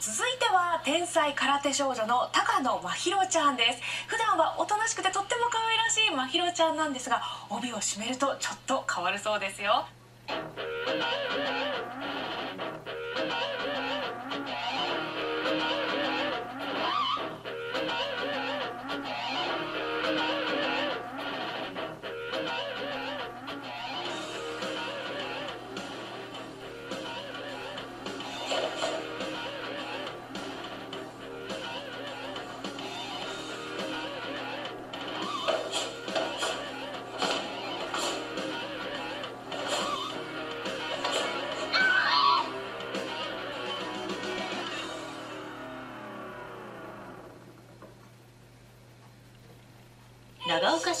続いては天才空手少女の高野真宙ちゃんです。普段はおとなしくてとっても可愛らしい真宙ちゃんなんですが帯を締めるとちょっと変わるそうですよ。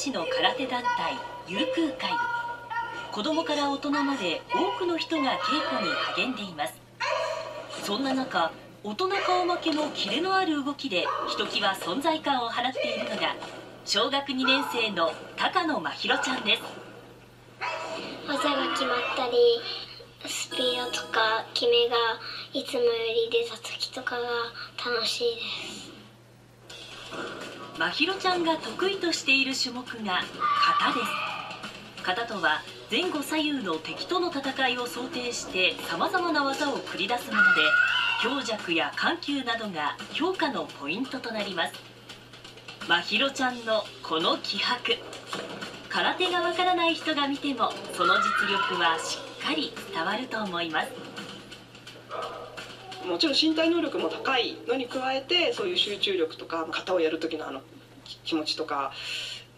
市の空手団体悠空会。子供から大人まで多くの人が稽古に励んでいます。そんな中大人顔負けのキレのある動きでひときわ存在感を放っているのが小学2年生の高野真宙ちゃんです。技が決まったりスピードとか決めがいつもより出た時とかが楽しいです。真宙ちゃんが得意としている種目が型です。型とは前後左右の敵との戦いを想定してさまざまな技を繰り出すもので強弱や緩急などが評価のポイントとなります。真宙ちゃんのこの気迫。空手がわからない人が見てもその実力はしっかり伝わると思います。もちろん身体能力も高いのに加えてそういう集中力とか型をやる時のあの気持ちとか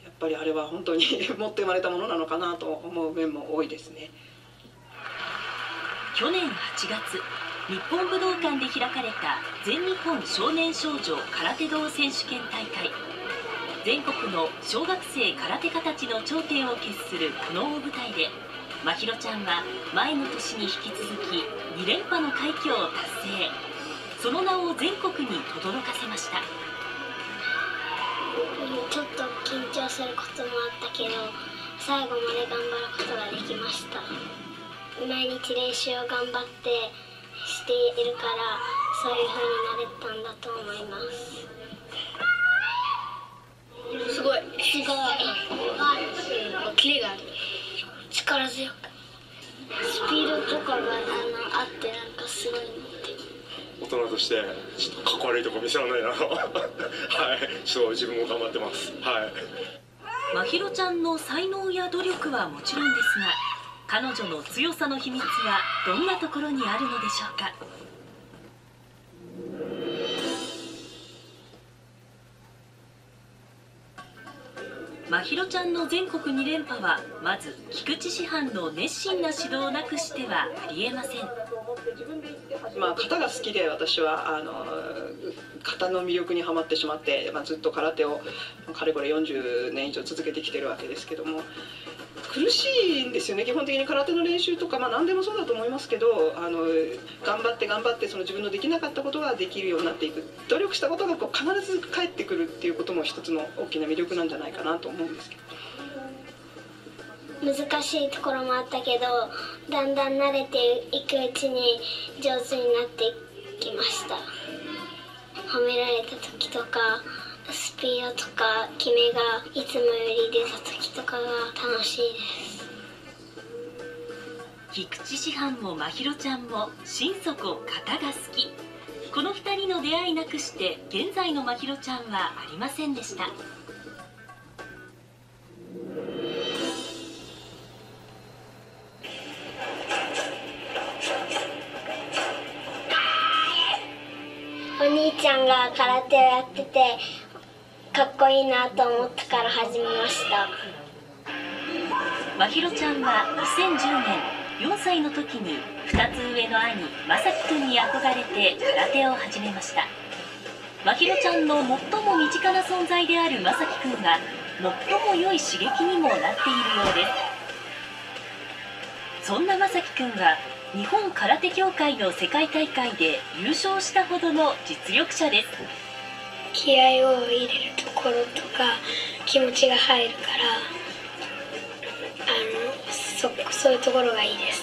やっぱりあれは本当に 持って生まれたものなのかなと思う面も多いですね。去年8月日本武道館で開かれた全日本少年少女空手道選手権大会。全国の小学生空手家たちの頂点を決するこの大舞台で真宙ちゃんは前の年に引き続き2連覇の快挙を達成。その名を全国に轟かせました。ちょっと緊張することもあったけど最後まで頑張ることができました。毎日練習を頑張ってしているからそういう風になれたんだと思います。すごい。すごい。キレがある力強く。スピードとかがあのあってなんかすごいなって。大人としてちょっとかっこ悪いとこ見せられないな。と はい。ちょっと自分も頑張ってます。はい。真宙ちゃんの才能や努力はもちろんですが彼女の強さの秘密はどんなところにあるのでしょうか？真宙ちゃんの全国2連覇はまず菊池師範の熱心な指導なくしてはありえません。まあ型が好きで私はあの型の魅力にはまってしまって、まあ、ずっと空手をかれこれ40年以上続けてきてるわけですけども苦しいんですよね。基本的に空手の練習とか、まあ、何でもそうだと思いますけどあの頑張って頑張ってその自分のできなかったことができるようになっていく。努力したことがこう必ず返ってくるっていうことも一つの大きな魅力なんじゃないかなと思うんですけど。難しいところもあったけどだんだん慣れていくうちに上手になってきました。褒められた時とかスピードとか決めがいつもより出た時とかが楽しいです。菊池師範も真宙ちゃんも心底型が好き。この2人の出会いなくして現在の真宙ちゃんはありませんでした。お兄ちゃんが空手をやっててかっこいいなと思ったから始めました。真宙ちゃんは2010年4歳の時に2つ上の兄正樹君に憧れて空手を始めました。真宙ちゃんの最も身近な存在である正樹君が最も良い刺激にもなっているようです。そんな正樹君は日本空手協会の世界大会で優勝したほどの実力者です。気合を入れるところとか気持ちが入るからあのそそういうところがいいです。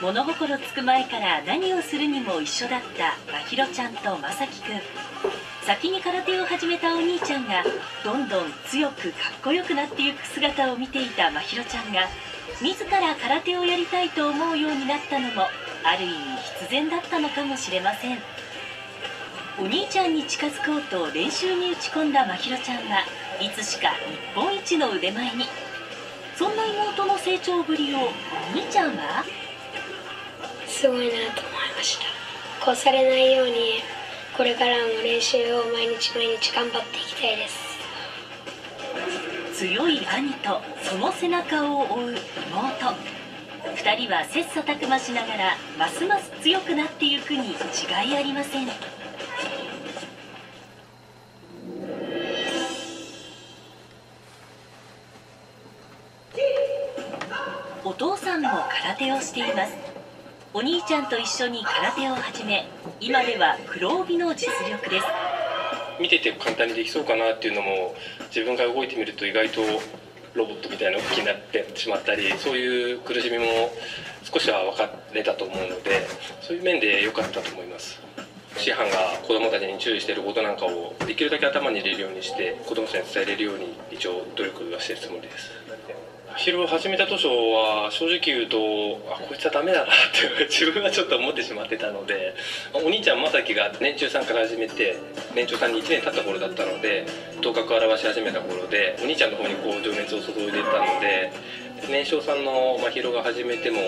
物心つく前から何をするにも一緒だったまひろちゃんとまさきくん。先に空手を始めたお兄ちゃんがどんどん強くかっこよくなっていく姿を見ていたまひろちゃんが自ら空手をやりたいと思うようになったのもある意味必然だったのかもしれません。お兄ちゃんに近づこうと練習に打ち込んだまひろちゃんはいつしか日本一の腕前に。そんな妹の成長ぶりをお兄ちゃんは？すごいなと思いました。越されないようにこれからも練習を毎日毎日頑張っていきたいです。強い兄とその背中を追う妹。2人は切磋琢磨しながらますます強くなっていくに違いありません手をしています。お兄ちゃんと一緒に空手を始め今では黒帯の実力です。見てて簡単にできそうかなっていうのも自分が動いてみると意外とロボットみたいな動きになってしまったりそういう苦しみも少しは分かれたと思うのでそういう面で良かったと思います。師範が子どもたちに注意していることなんかをできるだけ頭に入れるようにして子どもたちに伝えれるように一応努力はしてるつもりです。ヒロを始めた当初は正直言うとあこいつはダメだなって自分はちょっと思ってしまってたのでお兄ちゃん正樹が年中さんから始めて年長さんに1年経った頃だったので頭角を現し始めた頃でお兄ちゃんの方にこう情熱を注いでたので年少さんの真宙が始めても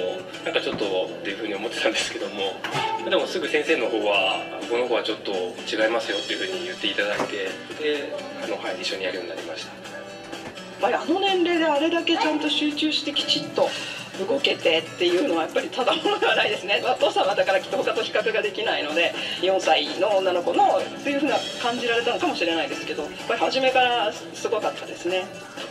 なんかちょっとっていうふうに思ってたんですけどもでもすぐ先生の方はこの子はちょっと違いますよっていうふうに言っていただいてであの、はい、一緒にやるようになりました。ぱりあの年齢であれだけちゃんと集中してきちっと動けてっていうのはやっぱりただものではないですね。お父さんはだからきっと他と比較ができないので4歳の女の子のっていうふうな感じられたのかもしれないですけどやっぱり初めからすごかったですね。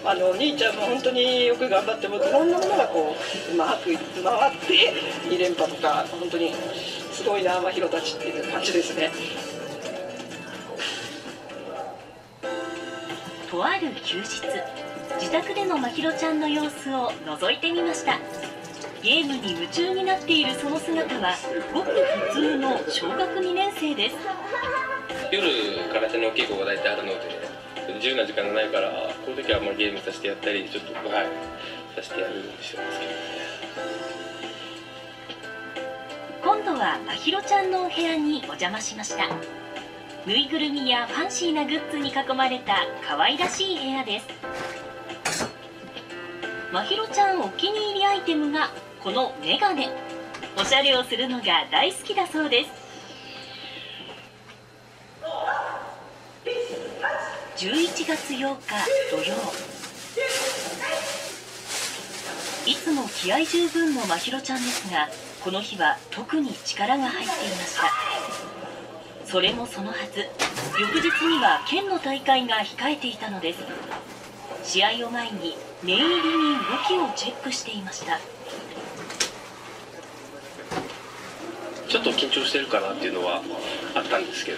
あの兄ちゃんも本当によく頑張ってもいろんなものがこううまく回って2連覇とか本当にすごいな真宙たちっていう感じですね。とある休日。自宅でのまひろちゃんの様子を覗いてみました。ゲームに夢中になっているその姿はごく普通の小学2年生です。夜空手のお稽古が大体あるので自由な時間がないからこの時はまあゲームさせてやったりちょっとはいさせてやるようにしてますけど今度はまひろちゃんのお部屋にお邪魔しました。ぬいぐるみやファンシーなグッズに囲まれた可愛らしい部屋ですまひろちゃんお気に入りアイテムがこのメガネ。おしゃれをするのが大好きだそうです。11月8日土曜。いつも気合十分のまひろちゃんですがこの日は特に力が入っていました。それもそのはず。翌日には県の大会が控えていたのです。試合を前に念入りに動きをチェックしていました。ちょっと緊張してるかなっていうのはあったんですけど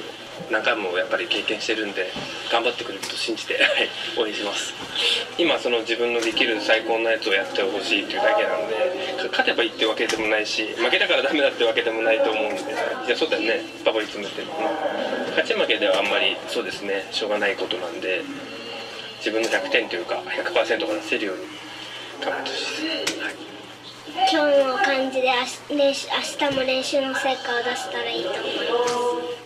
何回もやっぱり経験してるんで頑張ってくれると信じて 応援します。今その自分のできる最高のやつをやってほしいっていうだけなんで勝てばいいってわけでもないし負けたからダメだってわけでもないと思うんでいやそうだよねパパいつも言って。る勝ち負けではあんまりそうですねしょうがないことなんで自分の100点というか100%が出せるように頑張ってほしいです、はい、今日の感じで明明日も練習の成果を出せたらいいと思います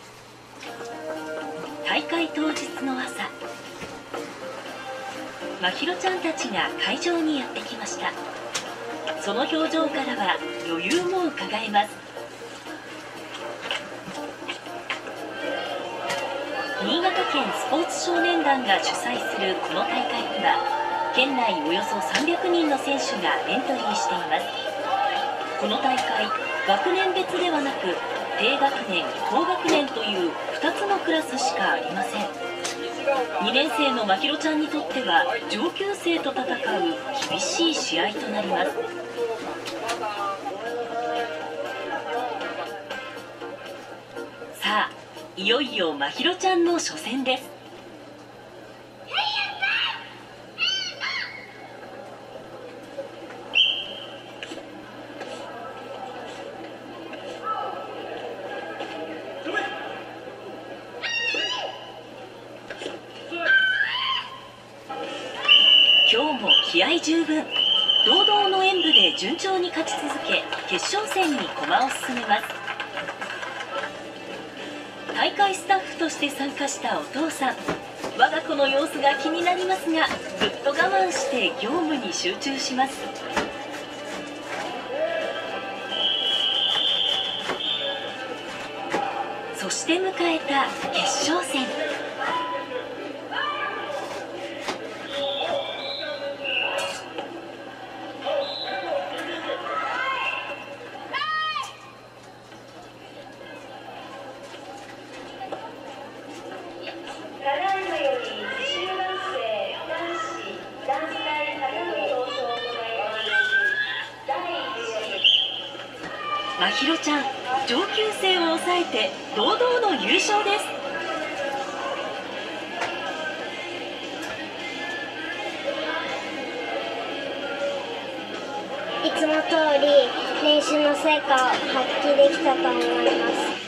大会当日の朝。まひろちゃんたちが会場にやってきました。その表情からは余裕もうかがえます。新潟県スポーツ少年団が主催するこの大会には県内およそ300人の選手がエントリーしています。この大会学年別ではなく低学年高学年という2つのクラスしかありません。2年生のまひろちゃんにとっては上級生と戦う厳しい試合となります。いよいよまひろちゃんの初戦です。今日も気合十分。堂々の演武で順調に勝ち続け決勝戦に駒を進めます。大会スタッフとして参加したお父さん。我が子の様子が気になりますがずっと我慢して業務に集中します。そして迎えた決勝戦。まひろちゃん上級生を抑えて堂々の優勝です。いつも通り練習の成果を発揮できたと思います。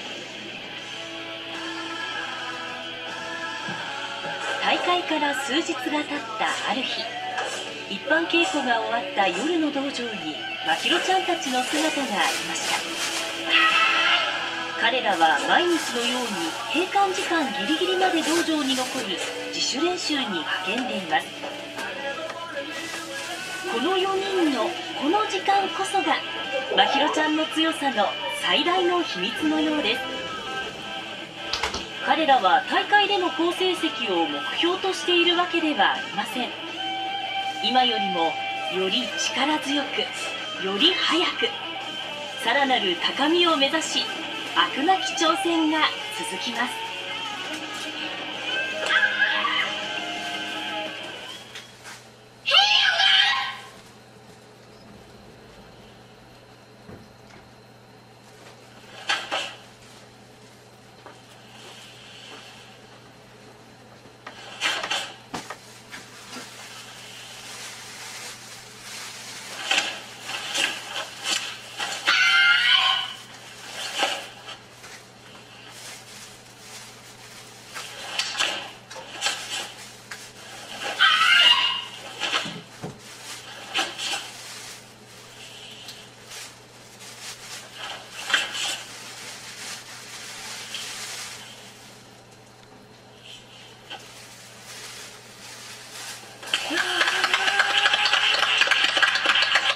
大会から数日が経ったある日一般稽古が終わった夜の道場にまひろちゃんたちの姿がありました彼らは毎日のように閉館時間ギリギリまで道場に残り自主練習に励んでいます。この4人のこの時間こそがまひろちゃんの強さの最大の秘密のようです。彼らは大会での好成績を目標としているわけではありません。今よりもより力強くより速くさらなる高みを目指し飽くなき挑戦が続きます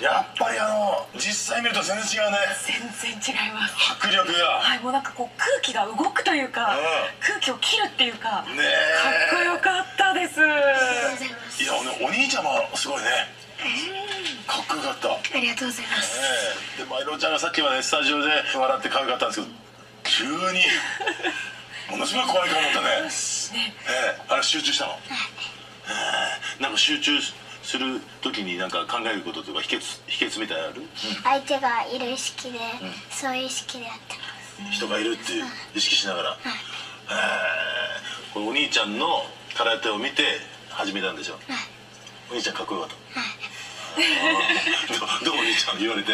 やっぱりあの実際見ると全然違うね。全然違います。迫力が。はいもうなんかこう空気が動くというか、うん。空気を切るっていうか、ねかっこよかったです。えいやお兄ちゃんもすごいね。かっこよかった。ありがとうございます。ええ。でまいろちゃんがさっきまでスタジオで笑って可愛かったんですけど急に。ものすごい怖いと思ったね。ね。ええ。あれ集中したの？ええ。なんか集中する時になんか考えることとか秘訣秘訣みたいなのある、相手がいる意識で、そういう意識でやってます。人がいるっていう意識しながら、へえこれお兄ちゃんの空手を見て始めたんでしょ、お兄ちゃんかっこよかった、あー。どう どうお兄ちゃん言われて？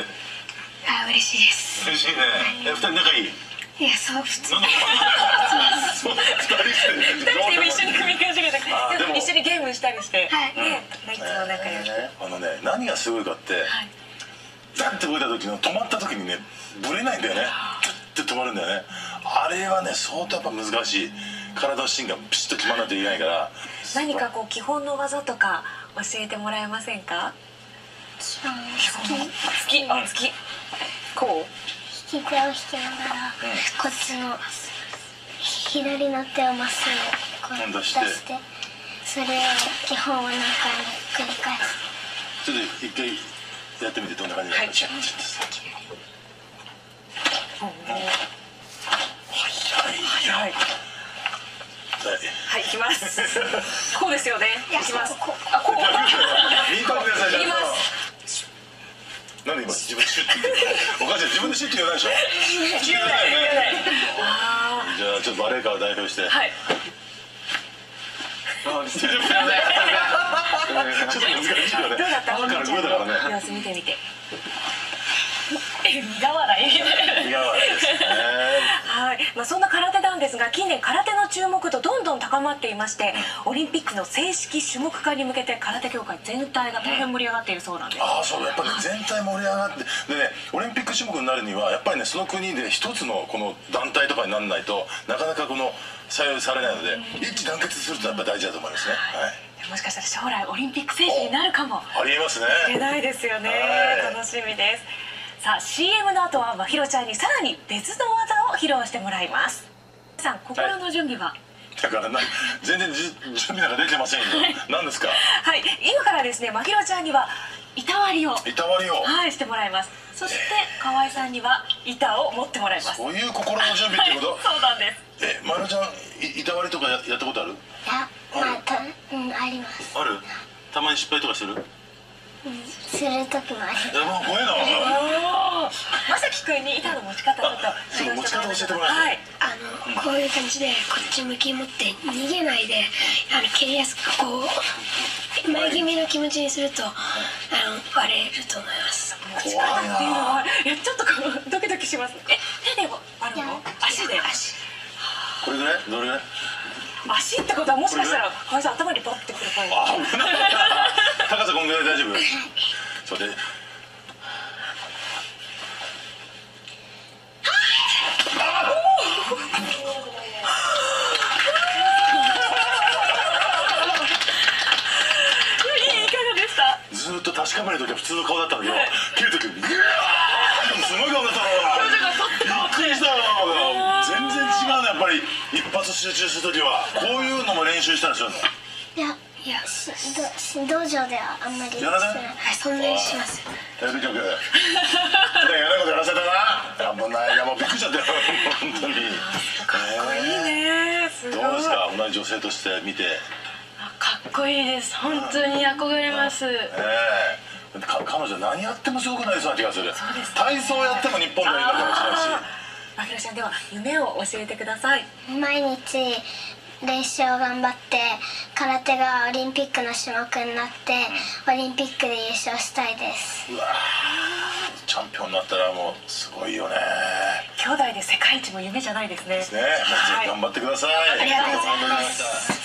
あ嬉しいです。嬉しいね。え二人仲いい？いやそう普通そう 二人して。二人で一緒に組み返しがなくあーでも。一緒にゲームしたりして、はい。ねいつも仲良く、あのね何がすごいかって、ザッて動いた時の止まった時にねブレないんだよね。キュッて止まるんだよね。あれはね相当やっぱ難しい。体の芯がピシッと決まらないといけないから。何かこう基本の技とか教えてもらえませんか？好好き。あ好き。こう？引き手を引きながら、こっちの左の手をまっすぐこう出出してそれを基本を何回も繰り返すちょっと一回やってみてどんな感じだったか、はいちょっとはいはいはい行きますこうですよね行きますあこう民間でさ行きますなんで今自分でシュッてお母ちゃん自分でシュッて言わないでしょ言わないじゃあちょっとバレーカー代表して、はいそうですちょっと難しいよね。どうだったからグーだからね。様子見てみて苦笑い苦笑いですね。はい、まあ、そんな空手なんですが近年空手の注目度どんどん高まっていましてオリンピックの正式種目化に向けて空手協会全体が大変盛り上がっているそうなんです、ああそうやっぱね。全体盛り上がってでね。オリンピック種目になるにはやっぱりね。その国で一つのこの団体とかにならないとなかなかこの採用されないので一致団結するとやっぱ大事だと思いますね、はい、もしかしたら将来オリンピック選手になるかも。ありえますね。しれないですよね、はい。楽しみです。さあ CM の後はまひろちゃんにさらに別の技を披露してもらいます。皆さん心の準備は？だからな全然じ準備なんかできてませんよ何ですか？はい、今からですねまひろちゃんには板割りを。板割りを。はいしてもらいますそして河合さんには板を持ってもらいます。そういう心の準備ってこと、そうなんです。えまるちゃんい板割りとかややったことある？いやまあたうんあります。ある？たまに失敗とかする？する時もあります。いやもう怖いな。まさきくんに板の持ち方ちょっと持ち方教えてもらえはい。あのこういう感じでこっち向き持って逃げないであの蹴りやすくこう前気味の気持ちにするとあの割れると思います持ち方っていうのはいやちょっとこうドキドキします。え手で割るの？足で。足。これぐらい？どれぐらい？足ってことはもしかしたら河合さん頭にポッてくる感じ。あ危ない。高さこんぐらい大丈夫？それでいかがでしたずーっと確かめる時は普通の顔だったんだけど切る時グワーすごい顔だったのびっくりしたよ全然違うねやっぱり一発集中する時はこういうのも練習したりするのいやいやど道場ではあんまりやらない？はいそんなにしますテレビ局。普段やらないことやらせたな。危ない。いやもうびっくりしちゃったよ。本当に。かっこいいね。すごい。どうですか？同じ女性として見て。かっこいいです。本当に憧れます。え。えか彼女何やってもすごくなりそうな気がする。そうですね。体操やっても日本代表かもしれないしまひろちゃんでは夢を教えてください。毎日練習を頑張って空手がオリンピックの種目になってオリンピックで優勝したいです。うわー。チャンピオンになったらもうすごいよね。兄弟で世界一も夢じゃないですね。ね、もうぜひ頑張ってください、ありがとうございます